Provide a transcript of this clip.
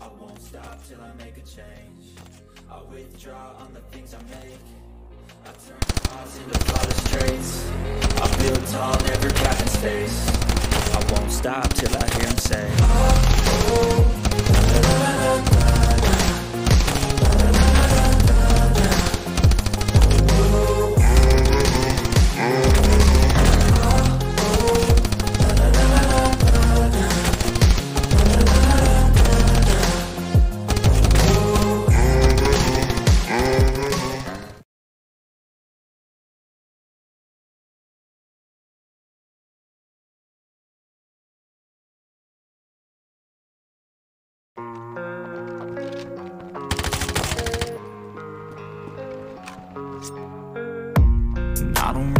I won't stop till I make a change. I withdraw on the things I make. I turn flaws into flawless traits I build tall, never cap in space. I won't stop till I hear him say I don't